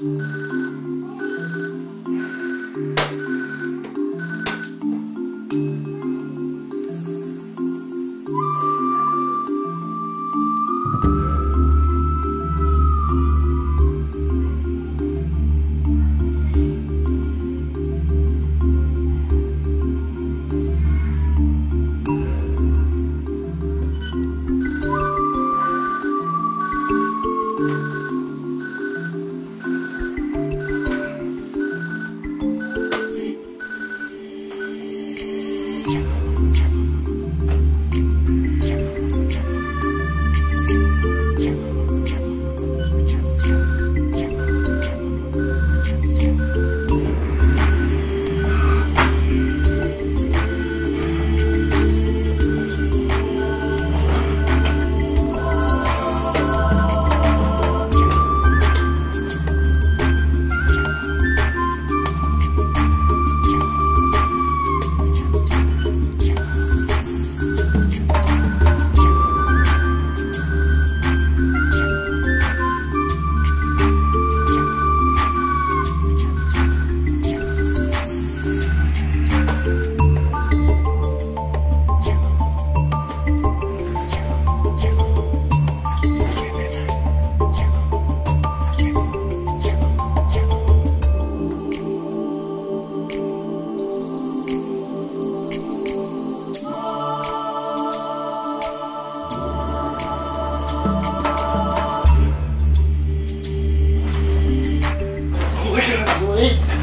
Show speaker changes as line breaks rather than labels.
うん。诶